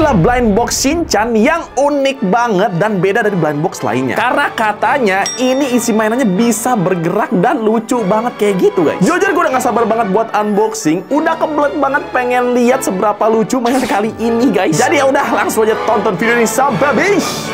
adalah blind box Shinchan yang unik banget dan beda dari blind box lainnya. Karena katanya ini isi mainannya bisa bergerak dan lucu banget kayak gitu guys. Jujur gue udah gak sabar banget buat unboxing. Udah kebelet banget pengen lihat seberapa lucu mainan kali ini guys. Jadi ya udah langsung aja tonton video ini sampai habis.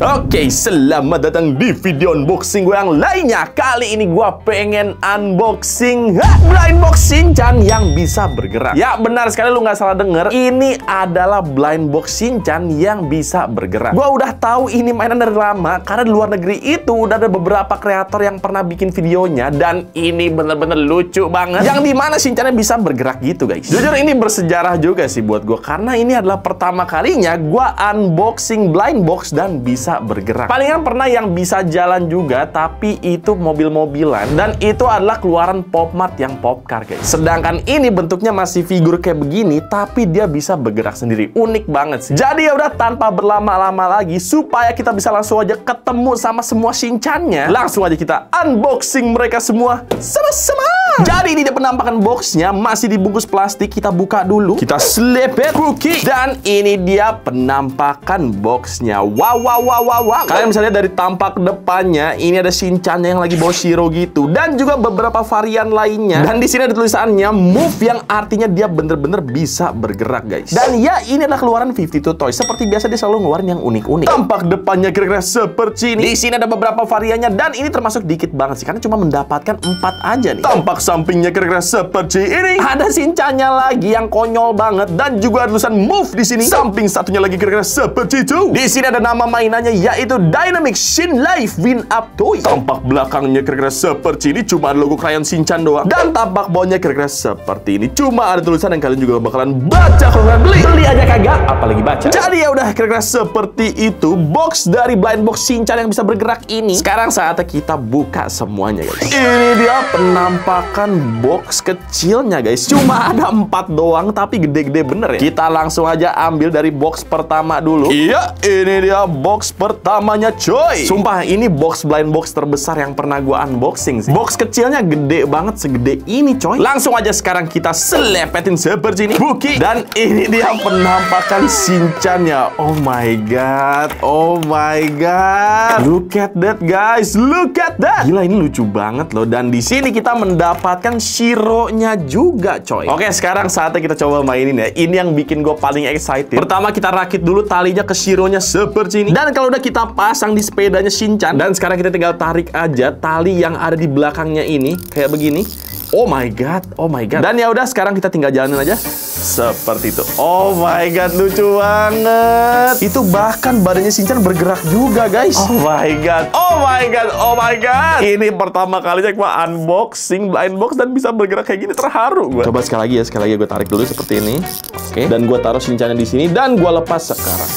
Oke, selamat datang di video unboxing gue yang lainnya. Kali ini gue pengen unboxing ha, blind box Shinchan yang bisa bergerak. Ya, benar sekali lu nggak salah denger. Ini adalah blind box Shinchan yang bisa bergerak. Gue udah tahu ini mainan dari lama karena di luar negeri itu udah ada beberapa kreator yang pernah bikin videonya dan ini bener-bener lucu banget. Yang di mana Shinchannya bisa bergerak gitu, guys. Jujur ini bersejarah juga sih buat gue karena ini adalah pertama kalinya gue unboxing blind box dan bisa bergerak. Palingan pernah yang bisa jalan juga, tapi itu mobil-mobilan dan itu adalah keluaran Popmart yang Popcar guys. Sedangkan ini bentuknya masih figur kayak begini, tapi dia bisa bergerak sendiri. Unik banget sih. Jadi ya udah tanpa berlama-lama lagi, supaya kita bisa langsung aja ketemu sama semua Shinchannya, langsung aja kita unboxing mereka semua sama-sama. Jadi ini dia penampakan boxnya masih dibungkus plastik. Kita buka dulu. Kita selepet cookie dan ini dia penampakan boxnya. Wow wow wow wow wow. Kalian bisa lihat dari tampak depannya ini ada Shinchan yang lagi bawa Shiro gitu dan juga beberapa varian lainnya. Dan di sini ada tulisannya move yang artinya dia bener-bener bisa bergerak guys. Dan ya ini adalah keluaran 52 Toys. Seperti biasa dia selalu ngeluarin yang unik-unik. Tampak depannya kira-kira seperti ini. Di sini ada beberapa variannya dan ini termasuk dikit banget sih karena cuma mendapatkan 4 aja nih. Tampak sampingnya kira-kira seperti ini. Ada Shinchannya lagi yang konyol banget dan juga ada tulisan move di sini. Samping satunya lagi kira-kira seperti itu. Di sini ada nama mainannya yaitu Dynamic Shin Life Win Up Toy. Tampak belakangnya kira-kira seperti ini cuma ada logo krayon Shinchan doang. Dan tampak bawahnya kira-kira seperti ini. Cuma ada tulisan yang kalian juga bakalan baca kalau kalian beli. Beli aja kagak, apalagi baca. Jadi ya udah kira-kira seperti itu box dari blind box Shinchan yang bisa bergerak ini. Sekarang saatnya kita buka semuanya guys. Ini dia penampakan box kecilnya guys. Cuma ada empat doang tapi gede-gede bener ya. Kita langsung aja ambil dari box pertama dulu. Iya, ini dia box pertamanya coy. Sumpah ini box blind box terbesar yang pernah gua unboxing sih. Box kecilnya gede banget segede ini coy. Langsung aja sekarang kita selepetin seperti ini. Buki dan ini dia penampakan Shinchannya. Oh my god. Oh my god. Look at that guys. Look at that. Gila ini lucu banget loh dan di sini kita mendapatkan Shiro-nya juga coy. Oke, sekarang saatnya kita coba mainin ya. Ini yang bikin gue paling excited. Pertama kita rakit dulu talinya ke Shiro-nya seperti ini. Dan kalau udah kita pasang di sepedanya Shinchan dan sekarang kita tinggal tarik aja tali yang ada di belakangnya ini kayak begini. Oh my god, oh my god. Dan ya udah sekarang kita tinggal jalanin aja seperti itu. Oh my god, lucu banget. Itu bahkan badannya Shinchan bergerak juga, guys. Oh my god. Oh my god. Oh my god. Ini pertama kalinya gua unboxing blind box dan bisa bergerak kayak gini terharu gua. Coba sekali lagi ya, sekali lagi gue tarik dulu seperti ini. Oke. Dan gua taruh Shinchannya di sini dan gua lepas sekarang.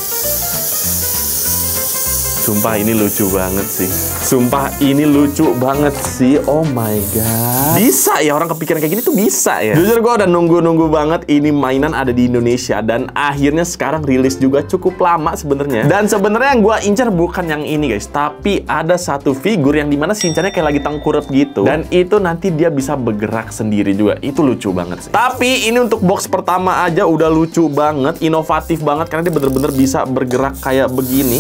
Sumpah ini lucu banget sih. Sumpah ini lucu banget sih. Oh my god. Bisa ya orang kepikiran kayak gini tuh bisa ya. Jujur gue udah nunggu-nunggu banget ini mainan ada di Indonesia dan akhirnya sekarang rilis juga cukup lama sebenarnya. Dan sebenarnya yang gue incar bukan yang ini guys, tapi ada satu figur yang di mana Shinchannya kayak lagi tengkurap gitu. Dan itu nanti dia bisa bergerak sendiri juga. Itu lucu banget sih. Tapi ini untuk box pertama aja udah lucu banget, inovatif banget karena dia bener-bener bisa bergerak kayak begini.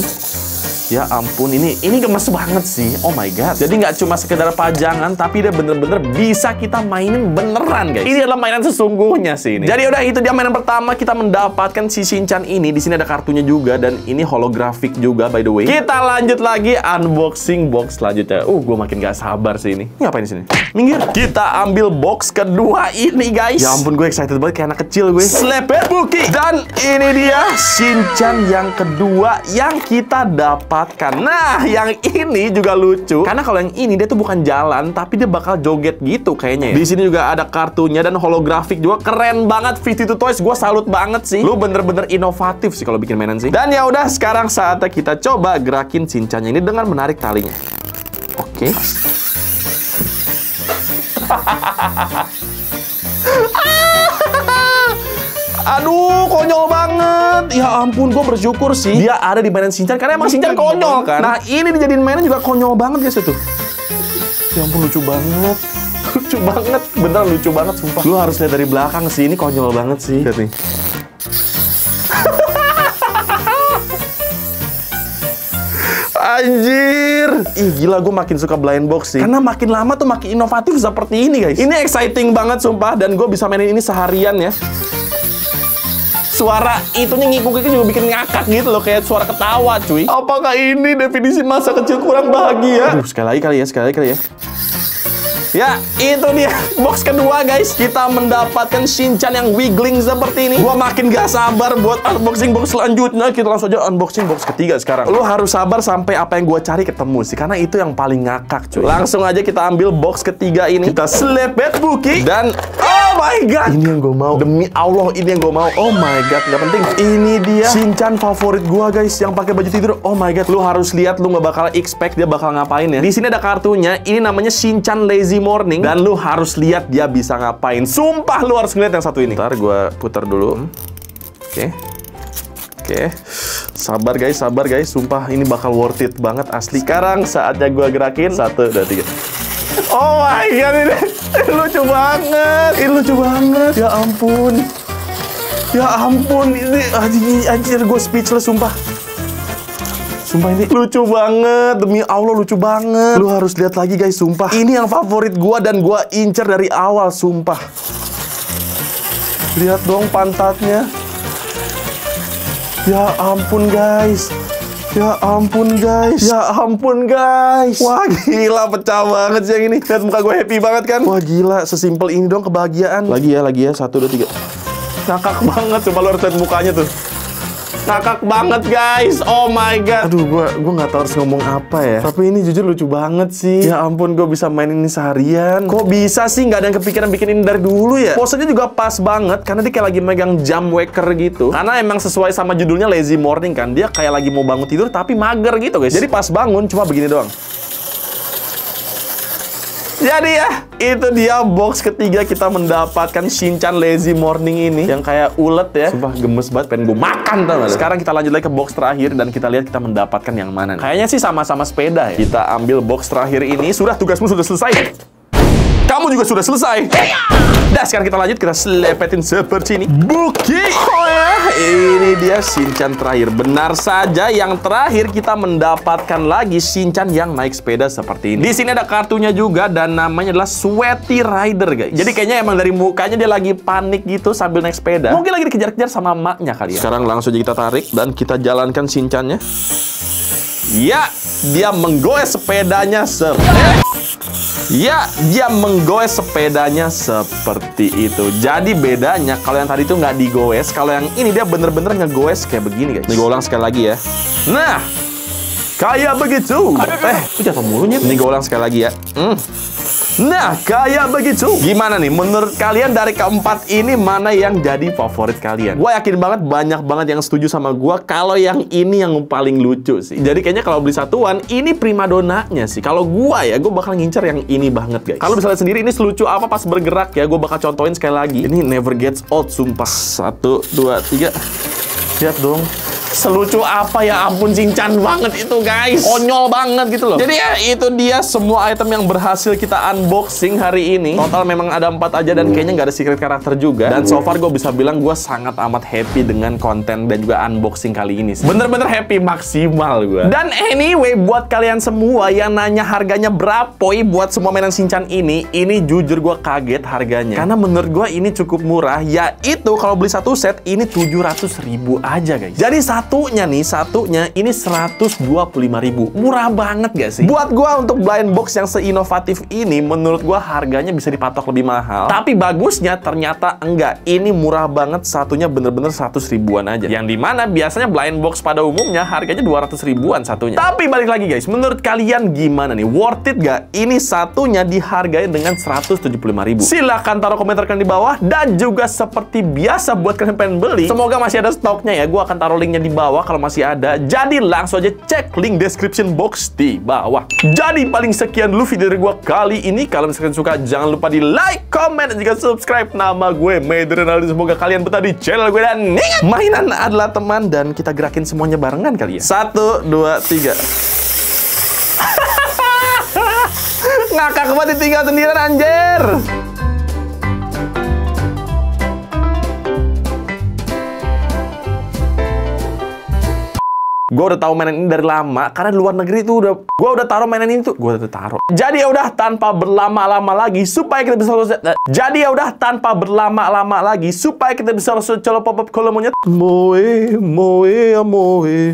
Ya ampun, ini ini gemes banget sih. Oh my god. Jadi nggak cuma sekedar pajangan, tapi dia bener-bener bisa kita mainin beneran, guys. Ini adalah mainan sesungguhnya sih ini. Jadi udah itu dia mainan pertama kita mendapatkan si Shinchan ini. Di sini ada kartunya juga dan ini holographic juga by the way. Kita lanjut lagi unboxing box selanjutnya. Uh, gue makin gak sabar sih ini. Ini ngapain di sini? Minggir. Kita ambil box kedua ini, guys. Ya ampun, gue excited banget kayak anak kecil gue. Slepet Buki. Dan ini dia Shinchan yang kedua yang kita dapat dapatkan. Nah, yang ini juga lucu. Karena kalau yang ini dia tuh bukan jalan, tapi dia bakal joget gitu kayaknya ya. Di sini juga ada kartunya dan holografik juga. Keren banget 52 Toys. Gue salut banget sih. Lu bener-bener inovatif sih kalau bikin mainan sih. Dan ya udah, sekarang saatnya kita coba gerakin Shinchannya ini dengan menarik talinya. Oke. Aduh, konyol banget. Ya ampun, gue bersyukur sih. Dia ada di mainan Shinchan karena emang Shinchan konyol kan. Nah, ini dijadiin mainan juga konyol banget guys itu. Ya ampun, lucu banget. Lucu banget. Beneran lucu banget, sumpah. Lu harus lihat dari belakang sih. Ini konyol banget sih. Lihat nih. Anjir. Ih gila gue makin suka blind box sih. Karena makin lama tuh makin inovatif seperti ini guys. Ini exciting banget sumpah. Dan gue bisa mainin ini seharian ya. Suara itunya ngikuk-ngikuk juga bikin ngakak gitu loh. Kayak suara ketawa cuy. Apakah ini definisi masa kecil kurang bahagia? Aduh sekali lagi kali ya, sekali lagi kali ya. Ya, itu dia box kedua guys. Kita mendapatkan Shinchan yang wiggling seperti ini. Gua makin gak sabar buat unboxing box selanjutnya. Kita langsung aja unboxing box ketiga sekarang. Lu harus sabar sampai apa yang gua cari ketemu sih. Karena itu yang paling ngakak cuy. Langsung aja kita ambil box ketiga ini. Kita selepet buki. Dan oh my god. Ini yang gua mau. Demi Allah ini yang gua mau. Oh my god, gak penting. Ini dia Shinchan favorit gua guys. Yang pakai baju tidur. Oh my god. Lu harus lihat. Lu gak bakal expect dia bakal ngapain ya. Di sini ada kartunya. Ini namanya Shinchan Lazy Morning dan lu harus lihat dia bisa ngapain. Sumpah lu harus ngeliat yang satu ini. Ntar gue putar dulu. Oke. Oke. Sabar guys, sabar guys. Sumpah ini bakal worth it banget asli. Sekarang saatnya gue gerakin. Satu, dua, tiga. Oh my god ini lucu banget. Ini lucu banget. Ya ampun. Ya ampun. Ini anjir, anjir gue speechless sumpah. Sumpah ini lucu banget. Demi Allah lucu banget. Lu harus lihat lagi guys, sumpah. Ini yang favorit gua dan gua incer dari awal, sumpah. Lihat dong pantatnya. Ya ampun guys. Ya ampun guys. Ya ampun guys. Wah gila pecah banget sih yang ini. Lihat muka gue happy banget kan. Wah gila sesimpel ini dong kebahagiaan. Lagi ya, lagi ya. Satu, dua, tiga. Ngakak banget. Coba lu harus lihat mukanya tuh. Ngakak banget guys. Oh my god. Aduh, gua gua nggak tahu harus ngomong apa ya. Tapi ini jujur lucu banget sih. Ya ampun, gue bisa main ini seharian. Kok bisa sih nggak ada yang kepikiran bikin ini dari dulu ya? Posenya juga pas banget karena dia kayak lagi megang jam waker gitu. Karena emang sesuai sama judulnya lazy morning kan. Dia kayak lagi mau bangun tidur tapi mager gitu guys. Jadi pas bangun cuma begini doang. Jadi ya, itu dia box ketiga kita mendapatkan Shinchan Lazy Morning ini yang kayak ulet ya. Sumpah gemes banget pengen gue makan tau? Sekarang kita lanjut lagi ke box terakhir dan kita lihat kita mendapatkan yang mana. nih. Kayaknya sih sama-sama sepeda ya. Kita ambil box terakhir ini. Sudah tugasmu sudah selesai. Kamu juga sudah selesai. Nah, sekarang kita lanjut, kita selepetin seperti ini. Buki! Oh ya, ini dia Shinchan terakhir. Benar saja, yang terakhir kita mendapatkan lagi Shinchan yang naik sepeda seperti ini. Di sini ada kartunya juga dan namanya adalah Sweaty Rider, guys. Jadi kayaknya emang dari mukanya dia lagi panik gitu sambil naik sepeda. Mungkin lagi dikejar-kejar sama maknya kali ya. Sekarang langsung aja kita tarik dan kita jalankan Shinchannya. Ya, dia menggoes sepedanya se... Ya, dia menggoes sepedanya seperti itu. Jadi bedanya kalau yang tadi itu nggak digoes, kalau yang ini dia bener-bener ngegoes kayak begini guys. Ini gue ulang sekali lagi ya. Nah, kayak begitu. Eh, itu jatuh mulunya. Ini gue ulang sekali lagi ya. Hmm. Nah, kayak begitu. Gimana nih? Menurut kalian dari keempat ini mana yang jadi favorit kalian? Gue yakin banget banyak banget yang setuju sama gue kalau yang ini yang paling lucu sih. Jadi kayaknya kalau beli satuan, ini primadonanya sih. Kalau gue ya, gue bakal ngincer yang ini banget guys. Kalau misalnya sendiri ini selucu apa pas bergerak ya, gue bakal contohin sekali lagi. Ini never gets old, sumpah. Satu, dua, tiga. Lihat dong. Selucu apa ya? Ampun cincang banget itu guys. Konyol banget gitu loh. Jadi ya itu dia semua item yang berhasil kita unboxing hari ini. Total memang ada empat aja dan kayaknya nggak ada secret karakter juga. Dan so far gue bisa bilang gue sangat amat happy dengan konten dan juga unboxing kali ini Bener-bener happy maksimal gue Dan anyway buat kalian semua yang nanya harganya berapa buat semua mainan Shinchan ini Ini jujur gue kaget harganya. Karena menurut gue ini cukup murah Yaitu kalau beli satu set ini 700 ribu aja guys. Jadi satunya nih, satunya ini 125.000. Murah banget gak sih? Buat gua untuk blind box yang seinovatif ini, menurut gua harganya bisa dipatok lebih mahal. Tapi bagusnya ternyata enggak. Ini murah banget, satunya bener-bener 100 ribuan aja. Yang di mana biasanya blind box pada umumnya harganya 200 ribuan satunya. Tapi balik lagi guys, menurut kalian gimana nih? Worth it gak? Ini satunya dihargai dengan 175.000. Silahkan taruh komentar kalian di bawah. Dan juga seperti biasa buat kalian pengen beli, semoga masih ada stoknya ya. Gua akan taruh linknya di bawah kalau masih ada. Jadi langsung aja cek link description box di bawah. Jadi paling sekian dulu video dari gue kali ini. Kalau misalkan suka, jangan lupa di like, comment, dan juga subscribe. Nama gue Maiden Ronaldo. Semoga kalian betah di channel gue. Dan ingat, mainan adalah teman dan kita gerakin semuanya barengan kali ya. Satu, dua, tiga. Ngakak banget ditinggal sendirian anjir. Gue udah tahu mainan ini dari lama karena di luar negeri itu udah gue udah taruh mainan ini tuh gue udah taruh. Jadi ya udah tanpa berlama-lama lagi supaya kita bisa. Jadi ya udah tanpa berlama-lama lagi supaya kita bisa selesai colok pop-up kalau monyet. Moe, moe, moe.